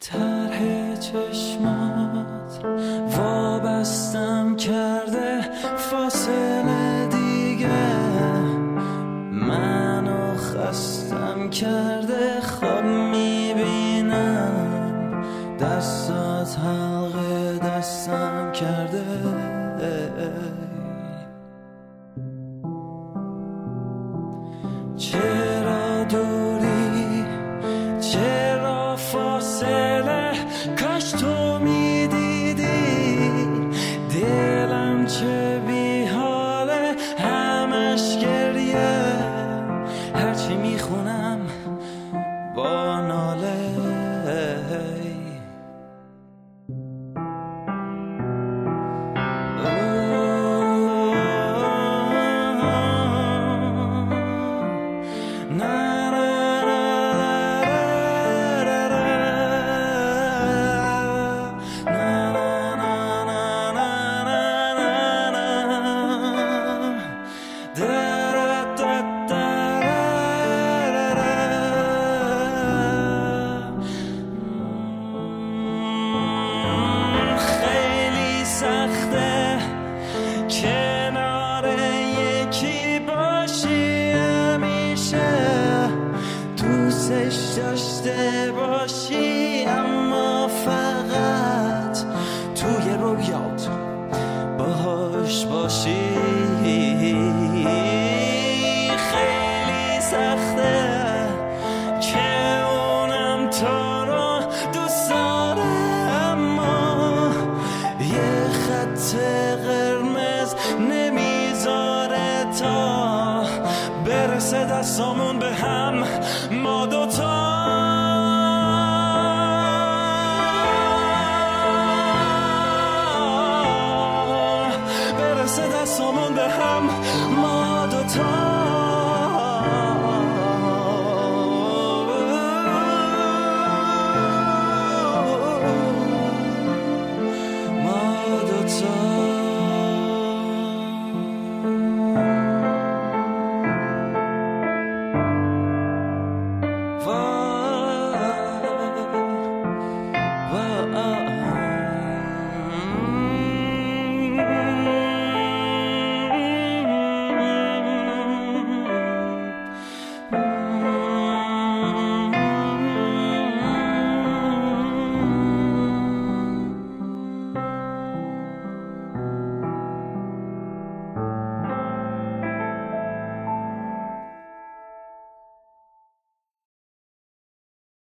طرح چشمات. وابستم کرده فاصله دیگه. منو خستم کرده خواب می‌بینم. دستات حلقه دستم کرده. چرا داشته باشی اما فقط توی رویات باهاش باشی. خیلی سخته که اونم تو رو دوست داره اما یه خط قرمز نمی‌ذاره تا برسه دستامون به هم. ما دوتا on the ham.